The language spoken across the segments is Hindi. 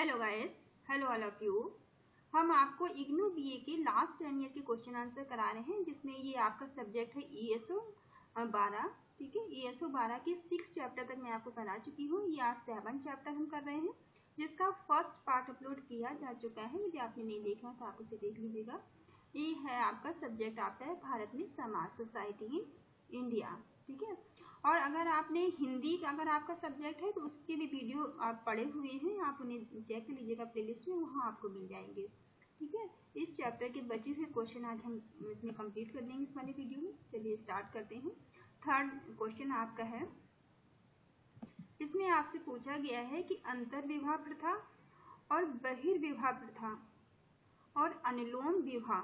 Hello guys hello all of you हम आपको इग्नू बीए के लास्ट टेन ईयर के क्वेश्चन आंसर करा रहे हैं, जिसमें ये आपका सब्जेक्ट है ईएसओ बारह, ठीक है? ईएसओ बारह के सिक्स चैप्टर तक मैं आपको करा चुकी हूँ। ये आज सेवन चैप्टर हम कर रहे हैं, जिसका फ़र्स्ट पार्ट अपलोड किया जा चुका है। यदि आपने नहीं देखा है तो आप उसे देख लीजिएगा। ये है आपका सब्जेक्ट आता है भारत में समाज सोसाइटी इन इंडिया ठीक है? और अगर आपने हिंदी अगर आपका सब्जेक्ट है तो उसके भी वीडियो आप पढ़े हुए हैं, आप उन्हें चेक कर लीजिएगा प्लेलिस्ट में, वहाँ आपको मिल जाएँगे। ठीक है? इस चैप्टर के बचे हुए क्वेश्चन आज हम इसमें कंप्लीट कर देंगे इस वाले वीडियो में। चलिए स्टार्ट करते हैं। थर्ड क्वेश्चन आपका है। इसमें आपसे पूछा गया है कि अंतर विवाह प्रथा और बहिर्विवाह प्रथा और अनुलोम विवाह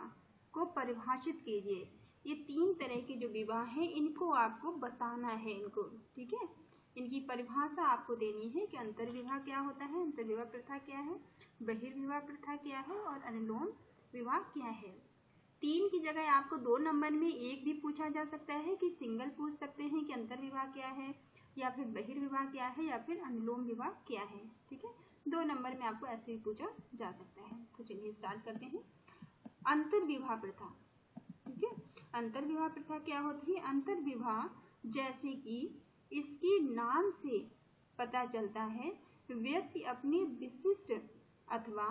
को परिभाषित कीजिए। ये तीन तरह के जो विवाह हैं, इनको आपको बताना है इनको, ठीक है? इनकी परिभाषा आपको देनी है कि अंतर विवाह क्या होता है अंतर विवाह प्रथा क्या है, बहिर्विवाह प्रथा क्या है और अनुलोम विवाह क्या है। तीन की जगह आपको दो नंबर में एक भी पूछा जा सकता है कि सिंगल पूछ सकते हैं कि अंतर विवाह क्या है, या फिर बहिर्विवाह क्या है, या फिर अनुलोम विवाह क्या है, ठीक है? दो नंबर में आपको ऐसे भी पूछा जा सकता है। तो चलिए स्टार्ट करते हैं। अंतर विवाह प्रथा। ठीक है अंतर विवाह प्रथा क्या होती है? अंतर विवाह जैसे कि इसके नाम से पता चलता है, व्यक्ति अपने विशिष्ट अथवा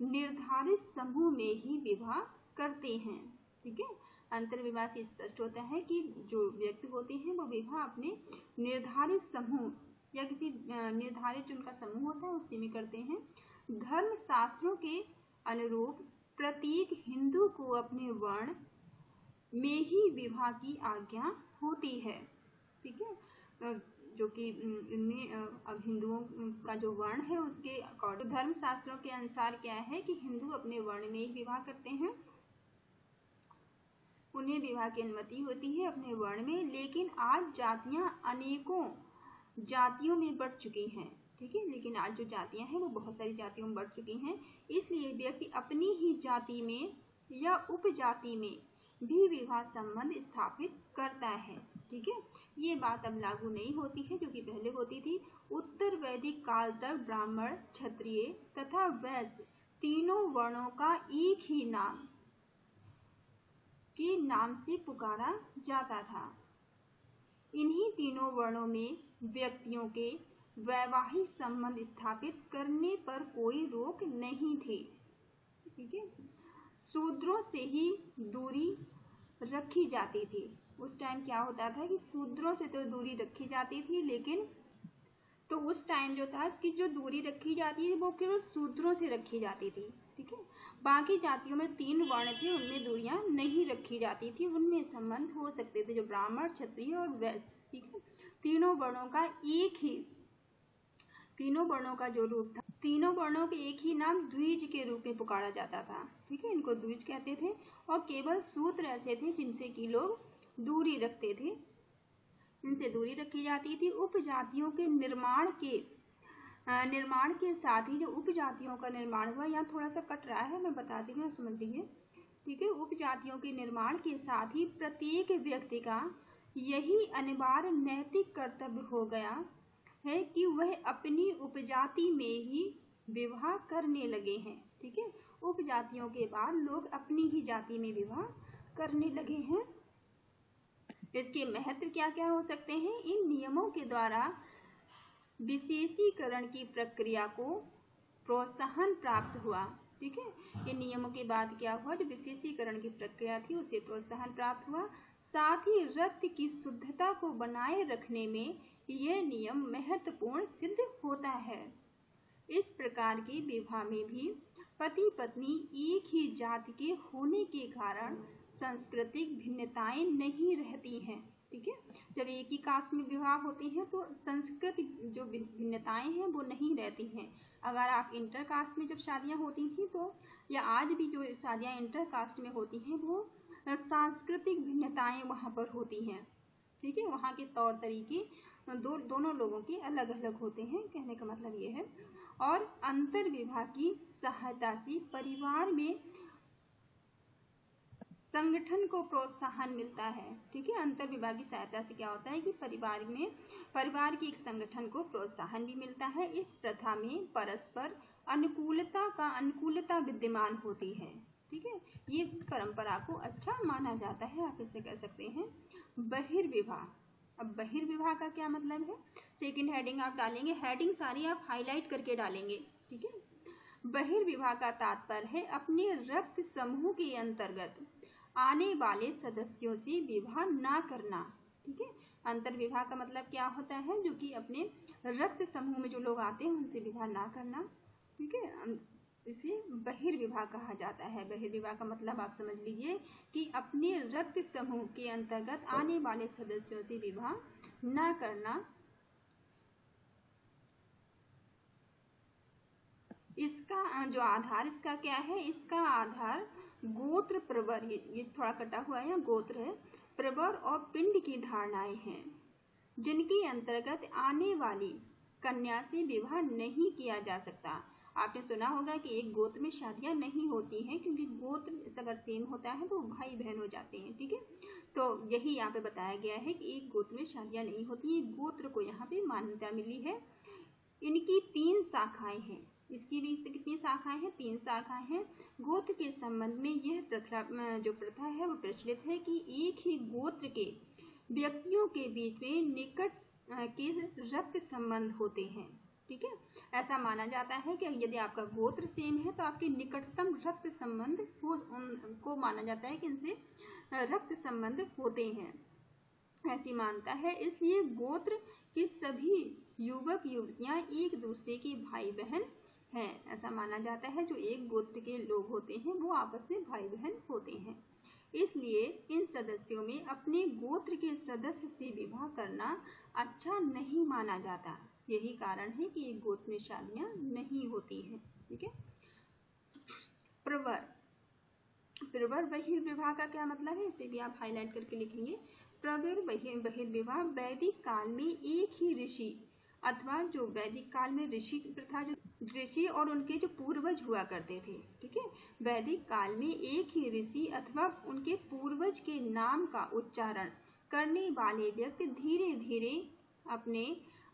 निर्धारित समूह में ही विवाह करते हैं। ठीक है? अंतर विवाह से स्पष्ट होता है कि जो व्यक्ति होते हैं, वो विवाह अपने निर्धारित समूह या किसी निर्धारित उनका समूह होता है, उसी में करते हैं। धर्म शास्त्रों के अनुरूप प्रत्येक हिंदू को अपने वर्ण में ही विवाह की आज्ञा होती है। ठीक है? जो कि इनमें अब हिंदुओं का जो वर्ण है, उसके अकॉर्डिंग धर्म शास्त्रों के अनुसार क्या है कि हिंदू अपने वर्ण में ही विवाह करते हैं। उन्हें विवाह की अनुमति होती है अपने वर्ण में, लेकिन आज जातियाँ अनेकों जातियों में बढ़ चुकी हैं। ठीक है? लेकिन आज जो जातियाँ हैं, वो बहुत सारी जातियों में बढ़ चुकी हैं। इसलिए व्यक्ति अपनी ही जाति में या उपजाति में भी विवाह संबंध स्थापित करता है, ठीक है? ये बात अब लागू नहीं होती है, जो कि पहले होती थी। उत्तर वैदिक काल तक ब्राह्मण, क्षत्रिय तथा वैश्य तीनों वर्णों का एक ही नाम, के नाम से पुकारा जाता था। इन्हीं तीनों वर्णों में व्यक्तियों के वैवाहिक संबंध स्थापित करने पर कोई रोक नहीं थी, ठीक है? शूद्रों से ही दूरी रखी जाती थी। उस टाइम क्या होता था कि शूद्रों से तो दूरी रखी जाती थी, लेकिन तो उस टाइम जो था कि जो दूरी रखी जाती थी, वो केवल शूद्रों से रखी जाती थी, ठीक है? बाकी जातियों में तीन वर्ण थे, उनमें दूरियाँ नहीं रखी जाती थी। उनमें संबंध हो सकते थे, जो ब्राह्मण, क्षत्रिय और वैश्य ठीक है? तीनों वर्णों का एक ही, तीनों वर्णों का जो रूप था तीनों वर्णों के एक ही नाम द्विज के रूप में पुकारा जाता था। ठीक है, इनको द्विज कहते थे और केवल सूत्र ऐसे थे जिनसे कि लोग दूरी रखते थे। इनसे दूरी रखी जाती थी। उपजातियों के निर्माण के निर्माण के साथ ही जो उपजातियों का निर्माण हुआ, यहाँ थोड़ा सा कट रहा है, मैं बताती हूँ समझ लीजिए ठीक है, उपजातियों के निर्माण के साथ ही प्रत्येक व्यक्ति का यही अनिवार्य नैतिक कर्तव्य हो गया है कि वह अपनी उपजाति में ही विवाह करने लगे हैं, ठीक है? उपजातियों के बाद लोग अपनी ही जाति में विवाह करने लगे हैं। इसके महत्व क्या क्या हो सकते हैं? इन नियमों के द्वारा विशेषीकरण की प्रक्रिया को प्रोत्साहन प्राप्त हुआ, ठीक है? इन नियमों के बाद क्या हुआ? जो विशेषीकरण की प्रक्रिया थी, उसे प्रोत्साहन प्राप्त हुआ। साथ ही रक्त की शुद्धता को बनाए रखने में यह नियम महत्वपूर्ण सिद्ध होता है। इस प्रकार के विवाह में भी पति पत्नी एक ही जाति के होने के कारण सांस्कृतिक भिन्नताएँ नहीं रहती हैं, ठीक है? जब एक ही कास्ट में विवाह होते हैं तो सांस्कृतिक जो भिन्नताएँ हैं, वो नहीं रहती हैं। अगर आप इंटर कास्ट में जब शादियाँ होती थी तो या आज भी जो शादियाँ इंटर कास्ट में होती हैं, वो सांस्कृतिक भिन्नताएँ वहाँ पर होती हैं, ठीक है? वहाँ के तौर तरीके दो, दोनों लोगों के अलग अलग होते हैं, कहने का मतलब ये है। और अंतर विवाह की सहायता से परिवार में संगठन को प्रोत्साहन मिलता है। ठीक है, अंतर विभागीय सहायता से क्या होता है कि परिवार में, परिवार की एक संगठन को प्रोत्साहन भी मिलता है। इस प्रथा में परस्पर अनुकूलता का, अनुकूलता विद्यमान होती है। ठीक है, ये इस परंपरा को अच्छा माना जाता है, आप इसे कह सकते हैं। बहिर्विवाह। अब बहिर्विवाह का क्या मतलब है? सेकंड हेडिंग आप डालेंगे हेडिंग सारी आप हाईलाइट करके डालेंगे, ठीक है? बहिर्विवाह का तात्पर्य है अपने रक्त समूह के अंतर्गत आने वाले सदस्यों से विवाह ना करना, ठीक है? अंतर विवाह का मतलब क्या होता है? जो कि अपने रक्त समूह में जो लोग आते हैं, उनसे विवाह ना करना, ठीक है? इसे बहिर्विवाह कहा जाता है। बहिर्विवाह का मतलब आप समझ लीजिए कि अपने रक्त समूह के अंतर्गत आने वाले सदस्यों से विवाह न करना। इसका जो आधार इसका क्या है? इसका आधार गोत्र प्रवर ये, थोड़ा कटा हुआ है गोत्र है। प्रवर और पिंड की धारणाएँ हैं जिनके अंतर्गत आने वाली कन्या से विवाह नहीं किया जा सकता। आपने सुना होगा कि एक गोत्र में शादियाँ नहीं होती हैं, क्योंकि गोत्र अगर सेम होता है तो भाई बहन हो जाते हैं, ठीक है? तो यही यहाँ पे बताया गया है कि एक गोत्र में शादियाँ नहीं होती, एक गोत्र को यहाँ पे मान्यता मिली है। इनकी तीन शाखाएँ हैं। इसकी भी कितनी शाखाएँ हैं? तीन शाखाएँ हैं। गोत्र के संबंध में यह प्रथा, जो प्रथा है, वो प्रचलित है कि एक ही गोत्र के व्यक्तियों के बीच में निकट के रक्त संबंध होते हैं। ठीक है? ऐसा माना जाता है कि यदि आपका गोत्र सेम है तो आपके निकटतम रक्त संबंध को, को माना जाता है कि इनसे रक्त संबंध होते हैं। ऐसी मानता है इसलिए गोत्र के सभी युवक युवतियाँ एक दूसरे के भाई बहन हैं। ऐसा माना जाता है जो एक गोत्र के लोग होते हैं वो आपस में भाई बहन होते हैं। इसलिए इन सदस्यों में अपने गोत्र के सदस्य से विवाह करना अच्छा नहीं माना जाता। यही कारण है कि एक गोत्र में शादियाँ नहीं होती हैं, ठीक है? प्रवर प्रवर बहिर्विवाह का क्या मतलब है? इसे भी आप हाईलाइट करके लिखेंगे। प्रवर बहिर्विवाह वैदिक काल में एक ही ऋषि, अथवा जो वैदिक काल में ऋषि प्रथा जो, ऋषि और उनके जो पूर्वज हुआ करते थे, ठीक है? वैदिक काल में एक ही ऋषि अथवा उनके पूर्वज के नाम का उच्चारण करने वाले व्यक्ति धीरे धीरे अपने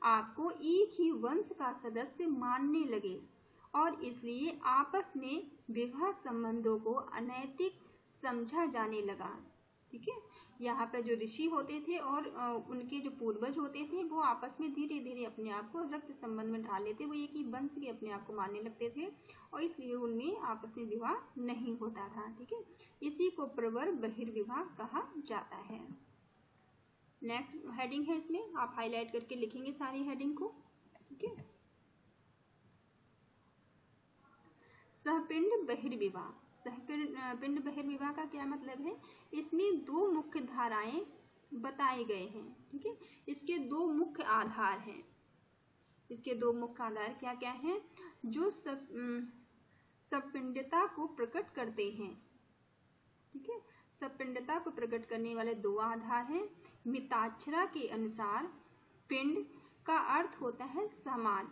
आप को एक ही वंश का सदस्य मानने लगे और इसलिए आपस में विवाह संबंधों को अनैतिक समझा जाने लगा। ठीक है? यहाँ पे जो ऋषि होते थे और उनके जो पूर्वज होते थे, वो आपस में धीरे धीरे अपने आप को रक्त संबंध में ढाल लेते। वो एक ही वंश के अपने आप को मानने लगते थे और इसलिए उनमें आपस में विवाह नहीं होता था। ठीक है? इसी को प्रवर बहिर्विवाह कहा जाता है। नेक्स्ट हेडिंग है इसमें। आप हाईलाइट करके लिखेंगे सारी हेडिंग को, ठीक है? सहपिंड बहिर्विवाह सहपिंड बहिर्विवाह का क्या मतलब है? इसमें दो मुख्य धाराएँ बताए गए हैं, ठीक है? इसके दो मुख्य आधार हैं। इसके दो मुख्य आधार क्या क्या हैं? जो सब सपिंडता को प्रकट करते हैं, ठीक है? सपिंडता को प्रकट करने वाले दो आधार हैं। मिताक्षरा के अनुसार पिंड का अर्थ होता है समान।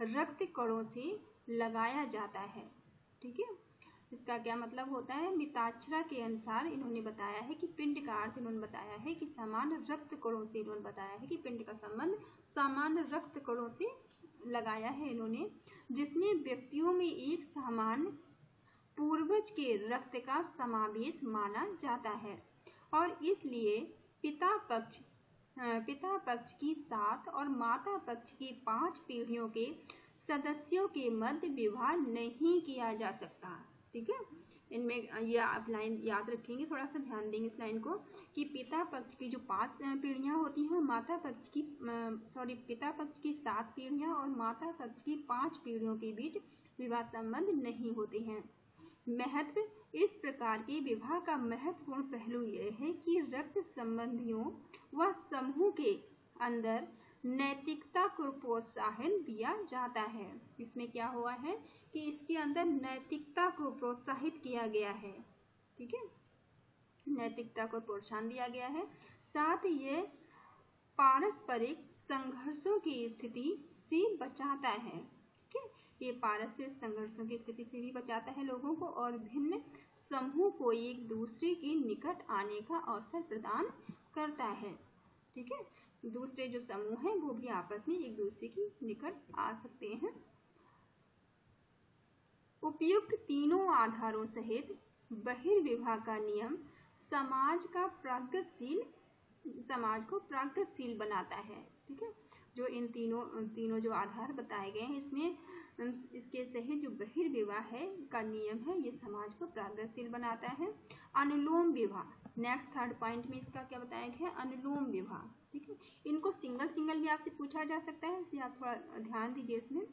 रक्त कणों से लगाया जाता है। ठीक है? इसका क्या मतलब होता है? मिताक्षरा के अनुसार इन्होंने बताया है कि पिंड का अर्थ इन्होंने बताया है कि समान रक्त कणों से इन्होंने बताया है कि पिंड का संबंध समान रक्त कणों से लगाया है इन्होंने, जिसमें व्यक्तियों में एक समान पूर्वज के रक्त का समावेश माना जाता है। और इसलिए पिता पक्ष पिता पक्ष की सात और माता पक्ष की पाँच पीढ़ियों के सदस्यों के मध्य विवाह नहीं किया जा सकता। ठीक है? इनमें ये आप लाइन याद रखेंगे, थोड़ा सा ध्यान देंगे इस लाइन को, कि पिता पक्ष की जो पाँच पीढ़ियाँ होती हैं, माता पक्ष की सॉरी पिता पक्ष की सात पीढ़ियाँ और माता पक्ष की पाँच पीढ़ियों के बीच विवाह संबंध नहीं होते हैं। महत्व इस प्रकार के विवाह का महत्वपूर्ण पहलू यह है कि रक्त संबंधियों व समूह के अंदर नैतिकता को प्रोत्साहन दिया जाता है। इसमें क्या हुआ है कि इसके अंदर नैतिकता को प्रोत्साहित किया गया है। ठीक है? नैतिकता को प्रोत्साहन दिया गया है। साथ ये पारस्परिक संघर्षों की स्थिति से बचाता है। ये पारस्परिक संघर्षों की स्थिति से भी बचाता है लोगों को और भिन्न समूह को एक दूसरे के निकट आने का अवसर प्रदान करता है। ठीक है? दूसरे जो समूह हैं, वो भी आपस में एक दूसरे के निकट आ सकते हैं। उपयुक्त तीनों आधारों सहित बहिर्विवाह का नियम समाज का प्रागतशील, समाज को प्रागतशील बनाता है। ठीक है? जो इन तीनों तीनों जो आधार बताए गए हैं, इसमें इसके सहित जो बहिर्विवाह है, का नियम है, ये समाज को प्रागतशील बनाता है। अनुलोम विवाह नेक्स्ट थर्ड पॉइंट में इसका क्या बताया गया है? अनुलोम विवाह, ठीक है? इनको सिंगल सिंगल भी आपसे पूछा जा सकता है इसलिए आप थोड़ा ध्यान दीजिए इसमें।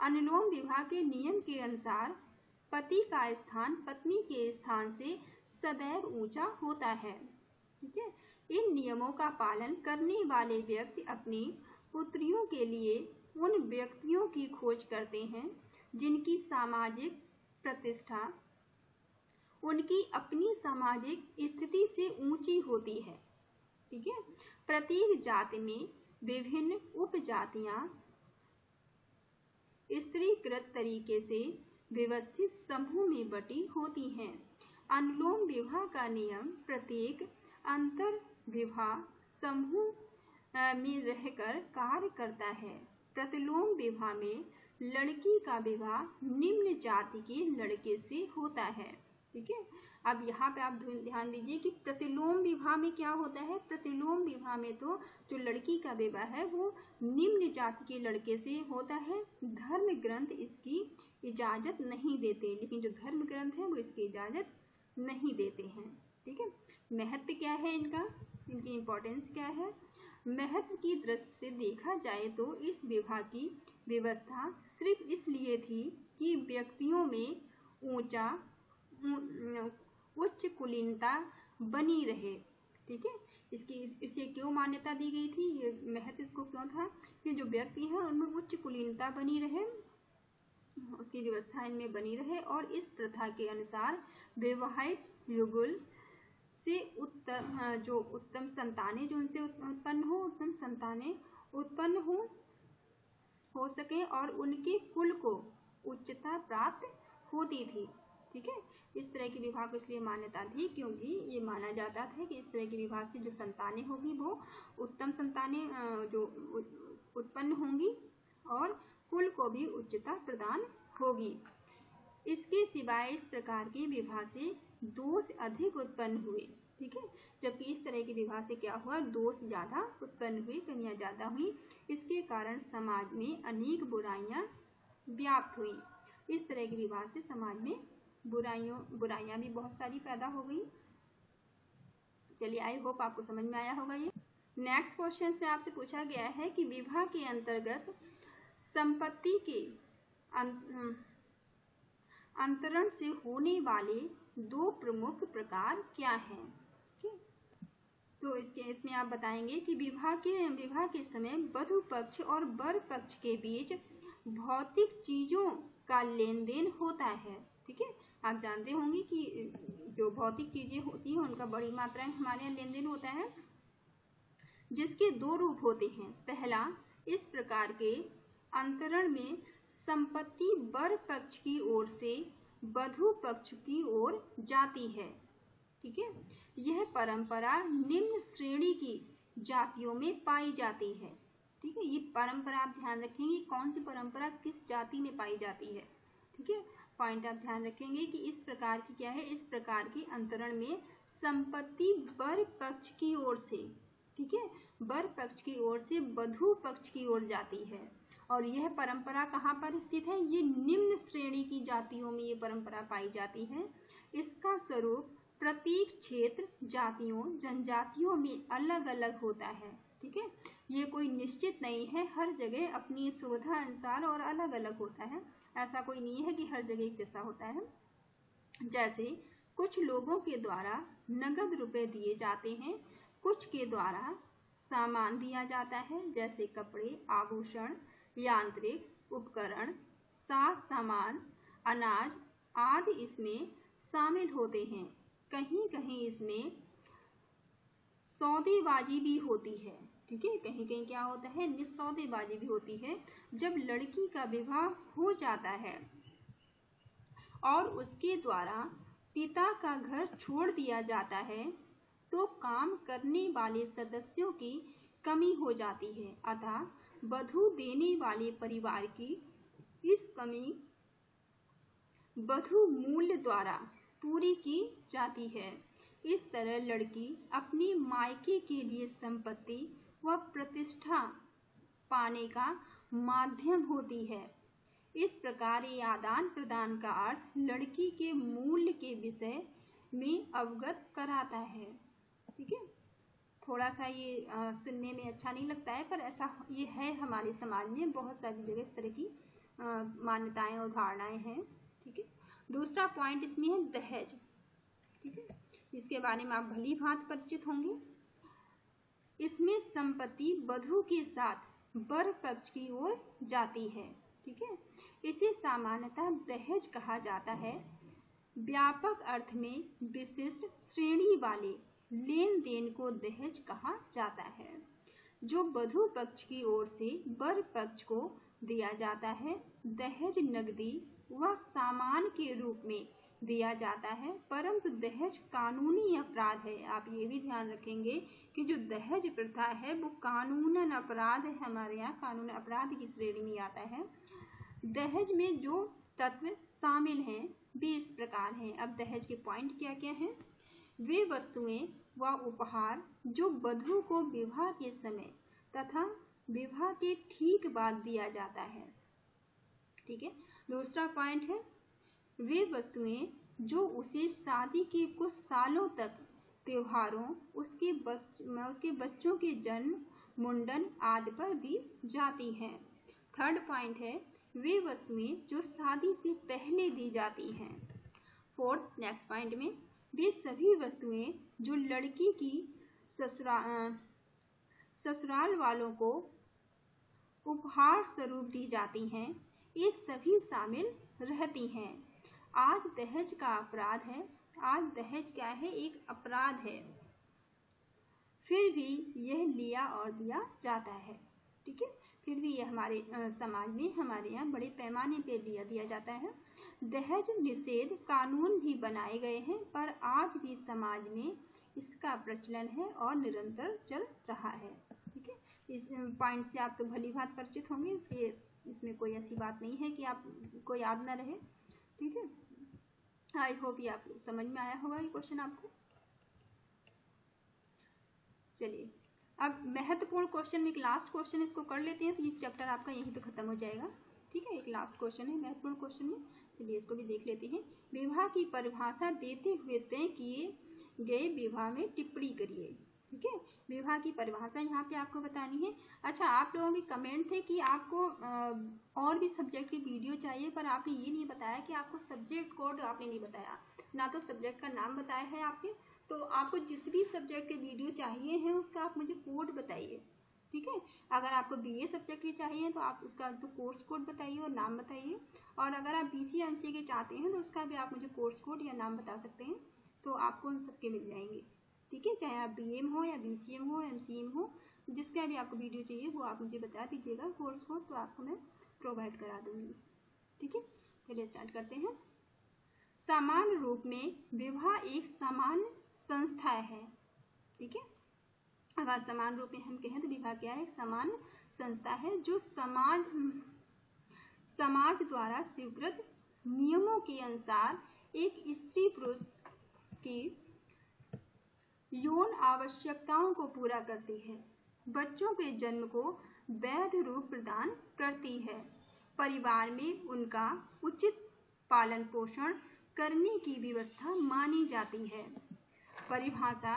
अनुलोम विवाह के नियम के अनुसार, पति का स्थान पत्नी के स्थान से सदैव ऊँचा होता है, ठीक है? इन नियमों का पालन करने वाले व्यक्ति अपनी पुत्रियों के लिए उन व्यक्तियों की खोज करते हैं, जिनकी सामाजिक प्रतिष्ठा, उनकी अपनी सामाजिक स्थिति से ऊँची होती है। ठीक है? प्रत्येक जाति में विभिन्न उपजातियाँ स्त्रीकृत तरीके से व्यवस्थित समूह में बटी होती हैं। अनुलोम विवाह का नियम प्रत्येक अंतर विवाह समूह में रहकर कार्य करता है। प्रतिलोम विवाह में लड़की का विवाह निम्न जाति के लड़के से होता है। ठीक है? अब यहाँ पे आप ध्यान दीजिए कि प्रतिलोम विवाह में क्या होता है? प्रतिलोम विवाह में तो जो लड़की का विवाह है, वो निम्न जाति के लड़के से होता है। धर्म ग्रंथ इसकी इजाज़त नहीं देते। लेकिन जो धर्म ग्रंथ है, वो इसकी इजाज़त नहीं देते हैं। ठीक है? महत्व क्या है इनका? इनकी इम्पोर्टेंस क्या है? महत्व की दृष्टि से देखा जाए तो इस विवाह की व्यवस्था सिर्फ़ इसलिए थी कि व्यक्तियों में ऊँचा उच्च कुलीनता बनी रहे। ठीक है? इसकी इसे क्यों मान्यता दी गई थी? ये महत्व इसको क्यों था? कि जो व्यक्ति है, उनमें उच्च कुलीनता बनी रहे, उसकी व्यवस्था इनमें बनी रहे और इस प्रथा के अनुसार विवाहित युगल से उत्तम जो उत्तम संतानें जो उनसे उत्पन्न हो, उत्तम संतानें उत्पन्न हो हो सके और उनके कुल को उच्चता प्राप्त होती थी। ठीक है? इस तरह के विवाह को इसलिए मान्यता थी क्योंकि ये माना जाता था कि इस तरह के विवाह से जो संतानें होगी, वो उत्तम संतानें जो उत्पन्न होंगी और कुल को भी उच्चता प्रदान होगी। इसके सिवाय इस प्रकार के विवाह से दोष अधिक उत्पन्न हुए, ठीक है? जबकि इस तरह के विवाह से क्या हुआ? दो से ज़्यादा उत्पन्न हुई कन्या ज़्यादा हुई। इसके कारण समाज में अनेक बुराइयाँ व्याप्त हुई। इस तरह के विवाह से समाज में बुराइयों, बुराइयाँ भी बहुत सारी पैदा हो गई। चलिए आई होप आपको समझ में आया होगा ये। नेक्स्ट क्वेश्चन से आपसे पूछा गया है कि विवाह के अंतर्गत संपत्ति के अंतरण से होने वाले दो प्रमुख प्रकार क्या हैं? तो इसके, इसमें आप बताएँगे कि विवाह के विवाह के समय वधु पक्ष और वर पक्ष के बीच भौतिक चीज़ों का लेन देन होता है। ठीक है? आप जानते होंगे कि जो भौतिक चीज़ें होती हैं, उनका बड़ी मात्रा में हमारे यहाँ लेन देन होता है। जिसके दो रूप होते हैं। पहला, इस प्रकार के अंतरण में संपत्ति वर पक्ष की ओर से वधु पक्ष की ओर जाती है। ठीक है? यह परंपरा निम्न श्रेणी की जातियों में पाई जाती है। ठीक है? ये परंपरा आप ध्यान रखेंगे कौन सी परंपरा किस जाति में पाई जाती है। ठीक है? पॉइंट आप ध्यान रखेंगे कि इस प्रकार की क्या है? इस प्रकार की अंतरण में संपत्ति बर पक्ष की ओर से, ठीक है? बर पक्ष की ओर से बधु पक्ष की ओर जाती है। और यह परंपरा कहाँ पर स्थित है? ये निम्न श्रेणी की जातियों में ये परंपरा पाई जाती है। इसका स्वरूप प्रत्येक क्षेत्र जातियों, जनजातियों में अलग अलग होता है, ठीक है? ये कोई निश्चित नहीं है, हर जगह अपनी सुविधा अनुसार और अलग अलग होता है। ऐसा कोई नहीं है कि हर जगह एक जैसा होता है। जैसे कुछ लोगों के द्वारा नगद रुपए दिए जाते हैं, कुछ के द्वारा सामान दिया जाता है, जैसे कपड़े, आभूषण यांत्रिक उपकरण, साज सामान, अनाज आदि इसमें शामिल होते हैं। कहीं कहीं इसमें सौदेबाजी भी होती है, ठीक है? कहीं कहीं क्या होता है? निस्सौदेबाजी भी होती है, जब लड़की का विवाह हो जाता है और उसके द्वारा पिता का घर छोड़ दिया जाता है तो काम करने वाले सदस्यों की कमी हो जाती है। अतः वधु देने वाले परिवार की इस कमी वधु मूल्य द्वारा पूरी की जाती है। इस तरह लड़की अपनी मायके के लिए संपत्ति व प्रतिष्ठा पाने का माध्यम होती है। इस प्रकार ये आदान प्रदान का अर्थ लड़की के मूल्य के विषय में अवगत कराता है। ठीक है? थोड़ा सा ये सुनने में अच्छा नहीं लगता है, पर ऐसा ये है हमारे समाज में, बहुत सारी जगह इस तरह की मान्यताएँ और धारणाएँ हैं, ठीक है? दूसरा पॉइंट इसमें है दहेज, ठीक है? इसके बारे में आप भली भांत परिचित होंगे। इसमें संपत्ति वधु के साथ बर पक्ष की ओर जाती है, ठीक है? इसे सामान्यतः दहेज कहा जाता है। व्यापक अर्थ में विशिष्ट श्रेणी वाले लेन देन को दहेज कहा जाता है, जो बधु पक्ष की ओर से बर पक्ष को दिया जाता है। दहेज नगदी व सामान के रूप में दिया जाता है, परंतु दहेज कानूनी अपराध है। आप ये भी ध्यान रखेंगे कि जो दहेज प्रथा है, वो कानूनन अपराध है हमारे यहाँ। कानून अपराध की श्रेणी में आता है। दहेज में जो तत्व शामिल हैं, वे इस प्रकार हैं। अब दहेज के पॉइंट क्या क्या हैं? वे वस्तुएँ व उपहार जो वधु को विवाह के समय तथा विवाह के ठीक बाद दिया जाता है। ठीक है? दूसरा पॉइंट है वे वस्तुएँ जो उसे शादी के कुछ सालों तक त्योहारों उसके बच, उसके बच्चों के जन्म मुंडन आदि पर दी जाती हैं। थर्ड पॉइंट है वे वस्तुएँ जो शादी से पहले दी जाती हैं। फोर्थ नेक्स्ट पॉइंट में वे सभी वस्तुएँ जो लड़की की ससुरा ससुराल वालों को उपहार स्वरूप दी जाती हैं, ये सभी शामिल रहती हैं। आज दहेज का अपराध है। आज दहेज क्या है? एक अपराध है। फिर भी यह लिया और दिया जाता है। ठीक है? फिर भी यह हमारे समाज में, हमारे यहाँ बड़े पैमाने पे दिया दिया जाता है। दहेज निषेध कानून भी बनाए गए हैं, पर आज भी समाज में इसका प्रचलन है और निरंतर चल रहा है। ठीक है? इस पॉइंट से आप तो भली भात परिचित होंगे, इसलिए इसमें कोई ऐसी बात नहीं है कि आप को याद ना रहे। ठीक है? आई होप ये आप समझ में आया होगा ये क्वेश्चन आपको। चलिए, अब महत्वपूर्ण क्वेश्चन में एक लास्ट क्वेश्चन इसको कर लेते हैं तो ये चैप्टर आपका यहीं पे खत्म हो जाएगा। ठीक है? एक लास्ट क्वेश्चन है, महत्वपूर्ण क्वेश्चन में चलिए इसको भी देख लेते हैं। विवाह की परिभाषा देते हुए तय किए गए विवाह में टिप्पणी करिए, ठीक है? विवाह की परिभाषा यहाँ पे आपको बतानी है। अच्छा आप लोगों के कमेंट थे कि आपको और भी सब्जेक्ट की वीडियो चाहिए, पर आपने ये नहीं बताया कि आपको सब्जेक्ट कोड आपने नहीं बताया। ना तो सब्जेक्ट का नाम बताया है आपने तो आपको जिस भी सब्जेक्ट के वीडियो चाहिए है, उसका आप मुझे कोड बताइए। ठीक है? अगर आपको बी ए सब्जेक्ट की चाहिए तो आप उसका तो कोर्स कोड बताइए और नाम बताइए। और अगर आप बी सी एम सी के चाहते हैं तो उसका भी आप मुझे कोर्स कोड या नाम बता सकते हैं तो आपको उन सबके मिल जाएँगे। ठीक है? चाहे आप बी हो या बी सी एम हो एम सी एम हो, जिसका भी आपको वीडियो चाहिए, वो आप मुझे बता दीजिएगा कोर्स कोड तो आपको मैं प्रोवाइड करा दूँगी। ठीक है? चलिए स्टार्ट करते हैं। समान रूप में विवाह एक समान संस्था है। ठीक है? अगर समान रूप में हम कहें तो विवाह क्या है? समान संस्था है जो समाज समाज द्वारा स्वीकृत नियमों के अनुसार एक स्त्री पुरुष की यौन आवश्यकताओं को पूरा करती है। बच्चों के जन्म को वैध रूप प्रदान करती है। परिवार में उनका उचित पालन पोषण करने की व्यवस्था मानी जाती है। परिभाषा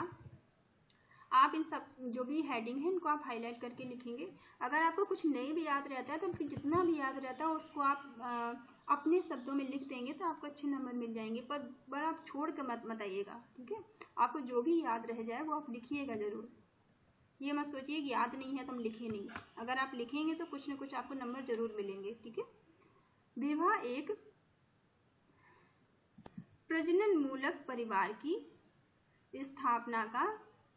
आप इन सब जो भी हेडिंग है इनको आप हाईलाइट करके लिखेंगे। अगर आपको कुछ नहीं भी याद रहता है तो जितना भी याद रहता है उसको आप आ, अपने शब्दों में लिख देंगे तो आपको अच्छे नंबर मिल जाएँगे। पर पर आप छोड़ कर मत बताइएगा ठीक है? आपको जो भी याद रह जाए वो आप लिखिएगा ज़रूर। ये मत सोचिए कि याद नहीं है तो हम लिखे नहीं। अगर आप लिखेंगे तो कुछ ना कुछ आपको नंबर ज़रूर मिलेंगे ठीक है? विवाह एक प्रजनन मूलक परिवार की स्थापना का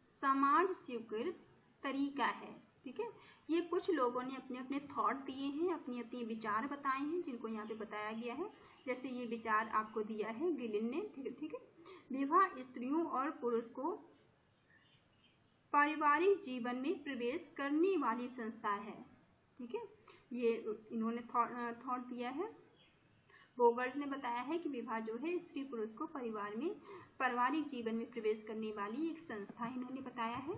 समाज स्वीकृत तरीका है, ठीक है? ये कुछ लोगों ने अपने अपने थॉट दिए हैं, अपनी अपनी विचार बताए हैं, जिनको यहाँ पे बताया गया है। जैसे ये विचार आपको दिया है गिलिन ने, ठीक है ठीक है? विवाह स्त्रियों और पुरुष को पारिवारिक जीवन में प्रवेश करने वाली संस्था है, ठीक है? ये इन्होंने थॉट दिया है। बोवर्ड ने बताया है कि विवाह जो है स्त्री पुरुष को परिवार में पारिवारिक जीवन में प्रवेश करने वाली एक संस्था इन्होंने बताया है।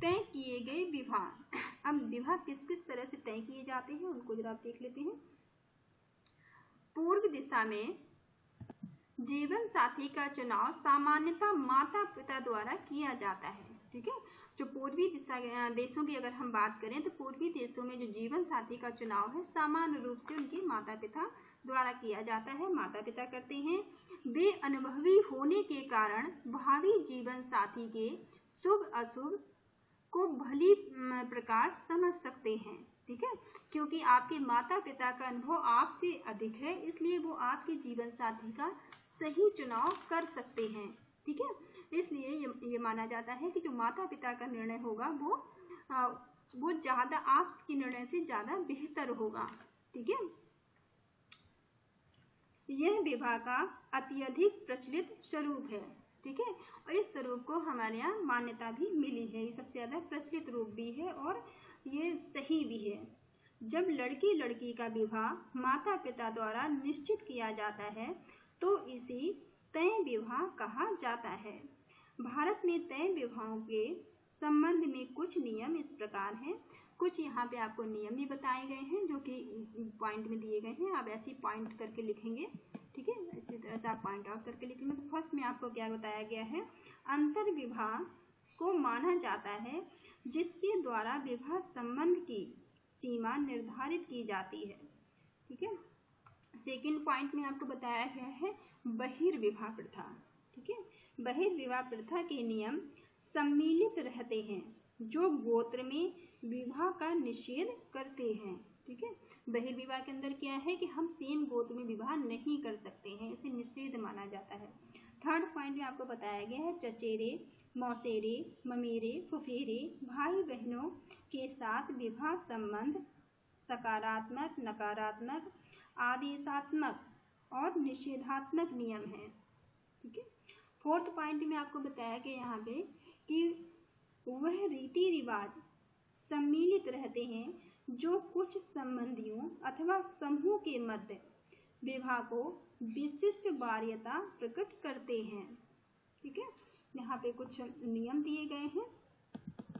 तय किए गए विवाह अब विवाह किस किस तरह से तय किए जाते हैं, उनको जरा आप देख लेते हैं। पूर्व दिशा में जीवन साथी का चुनाव सामान्यतः माता पिता द्वारा किया जाता है, ठीक है? जो पूर्वी दिशा देशों की अगर हम बात करें तो पूर्वी देशों में जो जीवन साथी का चुनाव है, सामान्य रूप से उनके माता पिता द्वारा किया जाता है। माता पिता करते हैं वे अनुभवी होने के कारण भावी जीवन साथी के शुभ अशुभ को भली प्रकार समझ सकते हैं। ठीक है? क्योंकि आपके माता पिता का अनुभव आपसे अधिक है इसलिए वो आपके जीवन साथी का सही चुनाव कर सकते हैं। ठीक है? इसलिए ये, ये माना जाता है कि जो माता पिता का निर्णय होगा वो आ, वो ज़्यादा आपके निर्णय से ज़्यादा बेहतर होगा। ठीक है? यह विवाह का अत्यधिक प्रचलित स्वरूप है, ठीक है? और इस स्वरूप को हमारे यहाँ मान्यता भी मिली है। ये सबसे ज़्यादा प्रचलित रूप भी है और ये सही भी है। जब लड़की लड़की का विवाह माता पिता द्वारा निश्चित किया जाता है तो इसे तय विवाह कहा जाता है। भारत में तय विवाहों के संबंध में कुछ नियम इस प्रकार हैं। कुछ यहाँ पे आपको नियम भी बताए गए हैं, जो कि पॉइंट में दिए गए हैं। आप ऐसे पॉइंट करके लिखेंगे, ठीक है? इसी तरह से आप पॉइंट आउट करके लिखेंगे। तो फ़र्स्ट में आपको क्या बताया गया है? अंतर विवाह को माना जाता है, जिसके द्वारा विवाह संबंध की सीमा निर्धारित की जाती है, ठीक है? सेकेंड पॉइंट में आपको बताया गया है, बहिर्विवाह प्रथा, ठीक है? बहिर्विवाह प्रथा के नियम सम्मिलित रहते हैं, जो गोत्र में विवाह का निषेध करते हैं, ठीक है? बहिर्विवाह के अंदर क्या है कि हम सेम गोत्र में विवाह नहीं कर सकते हैं, इसे निषेध माना जाता है। थर्ड पॉइंट में आपको बताया गया है, चचेरे, मौसेरे, ममेरे, फुफेरे भाई बहनों के साथ विवाह संबंध सकारात्मक, नकारात्मक, आदेशात्मक और निषेधात्मक नियम है, ठीक है? फोर्थ पॉइंट में आपको बताया गया यहाँ पे कि वह रीति रिवाज सम्मिलित रहते हैं, जो कुछ संबंधियों अथवा समूह के मध्य विवाह को विशिष्ट बार्यता प्रकट करते हैं। ठीक है? यहाँ पे कुछ नियम दिए गए हैं,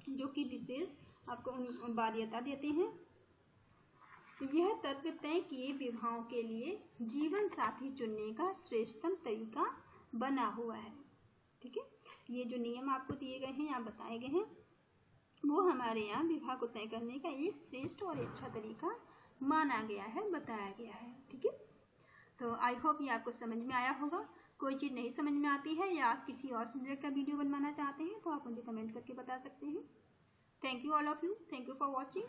जो कि विशेष आपको बार्यता देते हैं। यह तत्व तय किए विवाहों के लिए जीवन साथी चुनने का श्रेष्ठतम तरीका बना हुआ है। ठीक है? ये जो नियम आपको दिए गए हैं या बताए गए हैं। वो हमारे यहाँ विवाह को तय करने का एक श्रेष्ठ और अच्छा तरीका माना गया है, बताया गया है, ठीक है? तो आई होप ये आपको समझ में आया होगा। कोई चीज़ नहीं समझ में आती है या आप किसी और सब्जेक्ट का वीडियो बनवाना चाहते हैं तो आप मुझे कमेंट करके बता सकते हैं। Thank you all of you thank you for watching